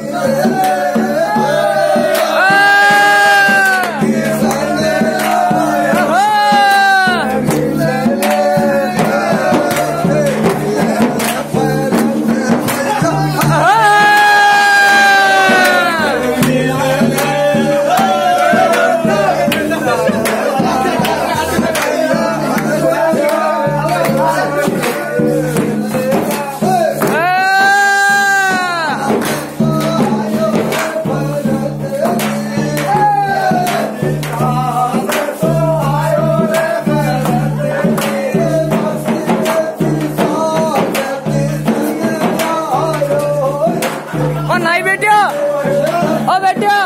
Yeah. ओ नहीं बेटिया। ओ बेटिया।